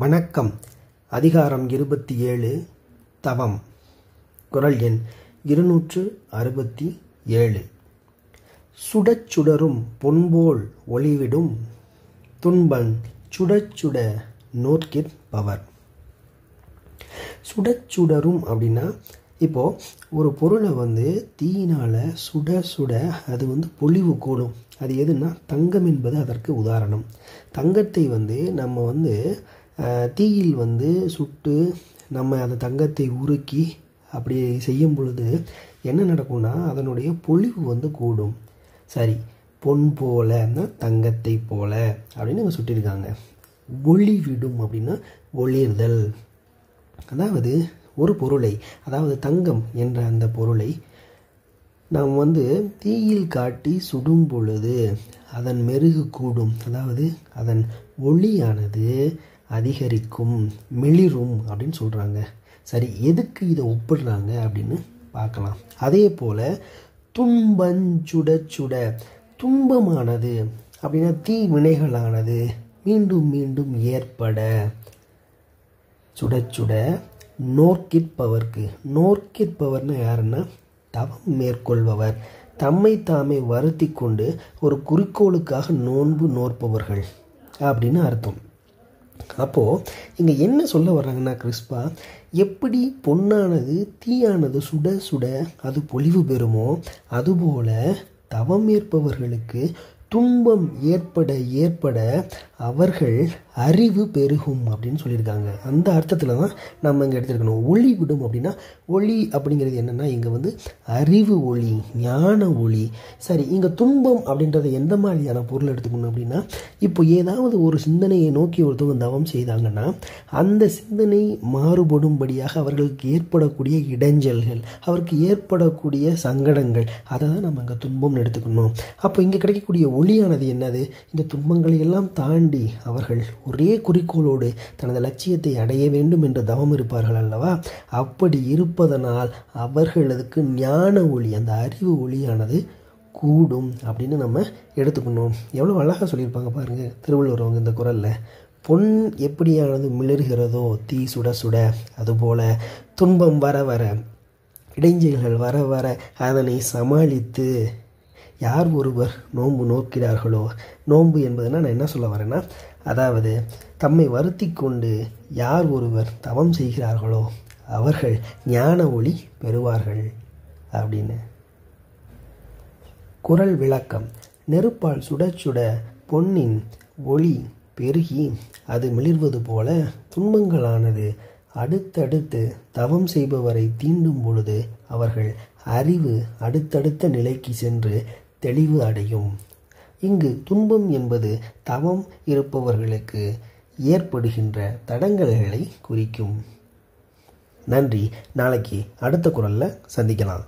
வணக்கம். அதிகாரம் இருபத்தி ஏழு தவம். குரல் எண் இருநூற்று அறுபத்தி ஏழு. சுடச் சுடரும் பொன்போல் ஒளிவிடும் துன்பங் சுடச் சுட நோற்கிற் பவர் சுடச் சுடரும் அப்படின்னா இப்போது ஒரு பொருளை வந்து தீயினால் சுட சுட அது வந்து பொலிவு கூடும். அது எதுன்னா தங்கம் என்பது அதற்கு உதாரணம். தங்கத்தை வந்து நம்ம வந்து தீயில் வந்து சுட்டு நம்ம அந்த தங்கத்தை உருக்கி அப்படி செய்யும் பொழுது என்ன நடக்கும்னா அதனுடைய பொலிவு வந்து கூடும். சரி பொன் போலன்னா தங்கத்தை போல அப்படின்னு இவங்க சுட்டியிருக்காங்க ஒளி விடும் அப்படின்னா ஒளிர்தல். அதாவது ஒரு பொருளை அதாவது தங்கம் என்ற அந்த பொருளை நாம் வந்து தீயில் காட்டி சுடும் பொழுது அதன் மெருகு கூடும். அதாவது அதன் ஒளியானது அதிகரிக்கும் மிளிரும் அப்படின்னு சொல்கிறாங்க சரி எதுக்கு இதை ஒப்பிடுறாங்க அப்படின்னு பார்க்கலாம். அதே போல் துன்பஞ்சுட சுட துன்பமானது அப்படின்னா தீ வினைகளானது மீண்டும் மீண்டும் ஏற்பட. சுட சுட நோர்க்கிற்பவர்க்கு. நோர்க்கிற்பவர்னு யாருன்னா தவம் மேற்கொள்பவர். தம்மை தாமே வருத்தி கொண்டு ஒரு குறிக்கோளுக்காக நோன்பு நோற்பவர்கள் அப்படின்னு அர்த்தம். அப்போது இங்கே என்ன சொல்ல வர்றாங்கன்னா கிறிஸ்பா எப்படி பொன்னானது தீயானது சுட சுட அது பொலிவு பெறுமோ அதுபோல தவம் ஏற்பவர்களுக்கு துன்பம் ஏற்பட ஏற்பட அவர்கள் அறிவு பெருகும் அப்படின்னு சொல்லியிருக்காங்க. அந்த அர்த்தத்தில் தான் நம்ம இங்கே எடுத்துருக்கணும். ஒளி விடும் அப்படின்னா ஒளி அப்படிங்கிறது என்னென்னா இங்கே வந்து அறிவு ஒளி ஞான ஒளி. சரி இங்கே துன்பம் அப்படின்றத எந்த மாதிரியான பொருள் எடுத்துக்கணும் அப்படின்னா இப்போ ஏதாவது ஒரு சிந்தனையை நோக்கி ஒருத்தவங்க தவம் செய்தாங்கன்னா அந்த சிந்தனை மாறுபடும்படியாக அவர்களுக்கு ஏற்படக்கூடிய இடைஞ்சல்கள் அவருக்கு ஏற்படக்கூடிய சங்கடங்கள் அதை தான் நம்ம இங்கே துன்பம்னு எடுத்துக்கணும். அப்போ இங்கே கிடைக்கக்கூடிய ஒளியானது என்னது? இந்த துன்பங்களை எல்லாம் தாண்டி அவர்கள் ஒரே குறிக்கோளோடு தனது லட்சியத்தை அடைய வேண்டும் என்று தவம் இருப்பார்கள் அல்லவா? அப்படி இருப்பதனால் அவர்களுக்கு ஞான ஒளி அந்த அறிவு ஒளியானது கூடும் அப்படின்னு நம்ம எடுத்துக்கணும் எவ்வளோ அழகாக சொல்லியிருப்பாங்க பாருங்கள் திருவள்ளுவர் அவங்க இந்த குரலில். பொன் எப்படியானது மிளறுகிறதோ தீ சுட சுட அதுபோல் துன்பம் வர வர இடைஞ்சல்கள் வர வர அதனை சமாளித்து யார் ஒருவர் நோன்பு நோக்கிறார்களோ நோன்பு என்பதுனா நான் என்ன சொல்ல வரேன்னா அதாவது தம்மை வருத்தி கொண்டு யார் ஒருவர் தவம் செய்கிறார்களோ அவர்கள் ஞான ஒளி பெறுவார்கள் அப்படின்னு. குரல் விளக்கம். நெருப்பால் சுட சுட பொன்னின் ஒளி பெருகி அது மிளிர்வது போல துன்பங்களானது. அடுத்தடுத்து தவம் செய்பவரை தீண்டும் பொழுது அவர்கள் அறிவு அடுத்தடுத்த நிலைக்கு சென்று தெளிவு அடையும். இங்கு துன்பம் என்பது தவம் இருப்பவர்களுக்கு ஏற்படுகின்ற தடங்கல்களை குறிக்கும். நன்றி. நாளைக்கு அடுத்த குரலில் சந்திக்கலாம்.